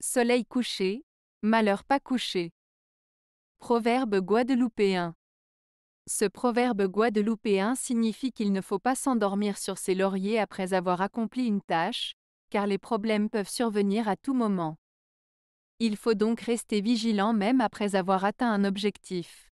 Soleil couché, malheur pas couché. Proverbe guadeloupéen. Ce proverbe guadeloupéen signifie qu'il ne faut pas s'endormir sur ses lauriers après avoir accompli une tâche, car les problèmes peuvent survenir à tout moment. Il faut donc rester vigilant même après avoir atteint un objectif.